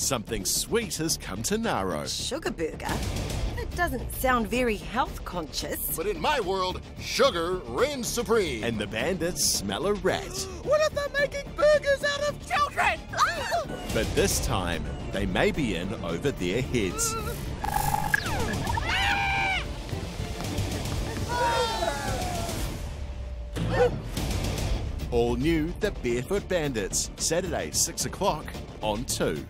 Something sweet has come to Naro. Sugar burger? That doesn't sound very health conscious. But in my world, sugar reigns supreme. And the bandits smell a rat. What if they're making burgers out of children? But this time, they may be in over their heads. All new The Barefoot Bandits, Saturday, 6 o'clock on 2.